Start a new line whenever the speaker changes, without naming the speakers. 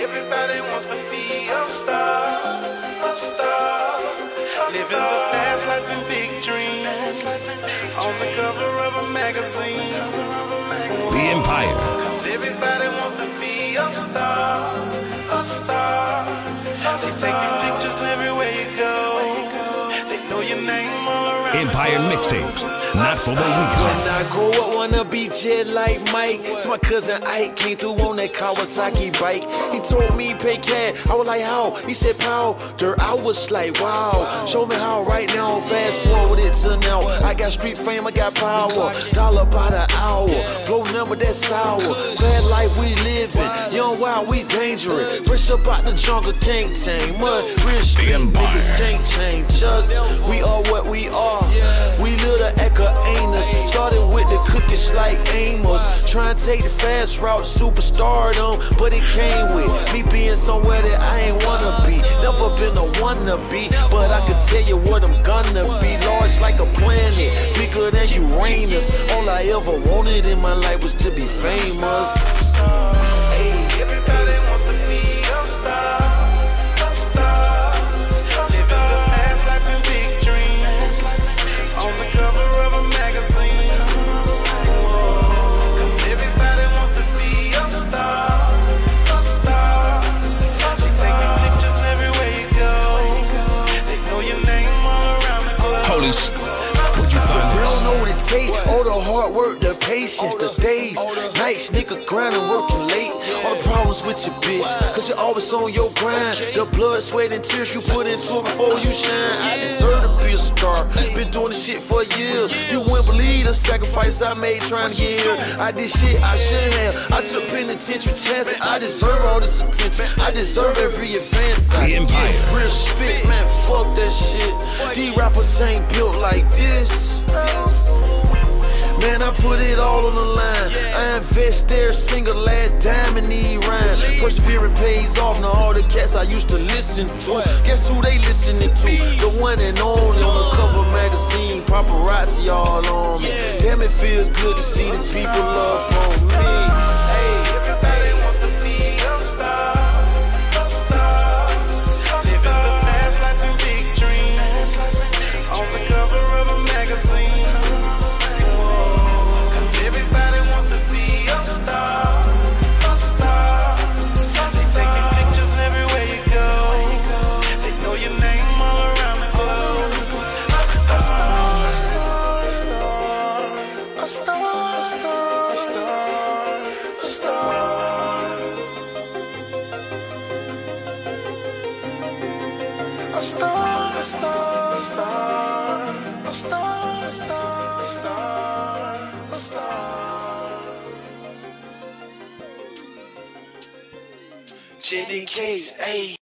everybody wants to be a star, a star. Living the fast life and big dreams. On the cover of a magazine.
The Empire.
Cause everybody wants to be a star, a star. They taking pictures everywhere you go. They know your name all around.
Empire mixtapes. Not for the weak.
When I grow up, wanna be jet like Mike. To my cousin Ike came through on that Kawasaki bike. He told me pay cash. I was like, how? He said, powder. I was like, wow. Show me how right now. Fast forward it to now. I got street fame, I got power. Dollar by the hour. Flow number that's sour. Bad life we living. Young wild, we dangerous. Fresh up out the jungle, can't tame. Mud, real street niggas can't change us. We are what cookies like Trying to take the fast route, to superstardom. But it came with me being somewhere that I ain't wanna be. Never been a wannabe, but I can tell you what I'm gonna be. Large like a planet, bigger than Uranus. All I ever wanted in my life was to be famous.
The the
hard work, the patience, the days, nights, nigga grinding, working late. All the problems with your bitch, cause you're always on your grind. The blood, sweat, and tears you put into it before you shine. I deserve to be a star. Been doing this shit for years. You wouldn't believe the sacrifice I made trying to get here. I did shit I shouldn't have. I took penitentiary chances. I deserve all this attention. I deserve every advance. I
The Empire.
get. Real spit, man, fuck that shit. These rappers ain't built like this. Man, I put it all on the line. I invest there, single lad dime in the rhyme. Persevering pays off. Now all the cats I used to listen to. Guess who they listening to? The one and only on the cover magazine. Paparazzi all on me. Damn, it feels good to see the people love on me.
Star, star, star, a star. Star, star, a star, star, star, a star. Jenny Case, ayy.